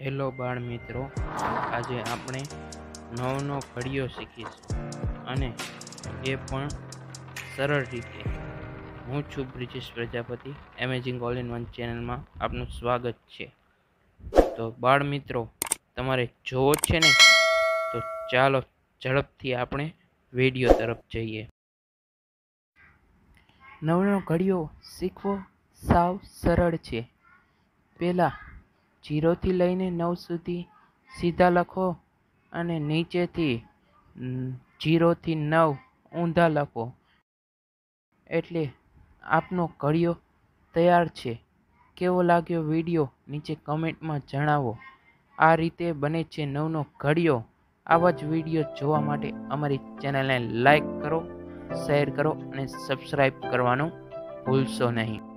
Hello બાળ મિત્રો. આજે આપણે નવનો ઘડિયો શીખીશું અને એ પણ સરળ રીતે. હું છું Brijesh Prajapati amazing all in one ચેનલમાં આપનું સ્વાગત છે. તો બાળ મિત્રો, તમારે જોવો છે ને? તો ચાલો ઝડપથી આપણે વીડિયો તરફ જઈએ. નવનો ઘડિયો શીખવો સાવ સરળ છે. પહેલાં જીરોથી લઈને નવ સુધી સીધા લખો અને નીચેથી જીરોથી નવ ઊંધા લખો. એટલે આપનો ઘડિયો તૈયાર છે. કેવો લાગ્યો વીડિયો નીચે કમેન્ટમાં જણાવો. આ રીતે બને છે નવનો ઘડિયો આવા જ વીડિયો જોવા માટે અમારી ચેનલને લાઈક કરો, શેર કરો અને સબસ્ક્રાઈબ કરવાનું ભૂલશો નહીં.